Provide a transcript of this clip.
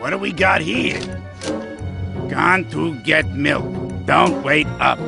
what do we got here? Gone to get milk. Don't wait up.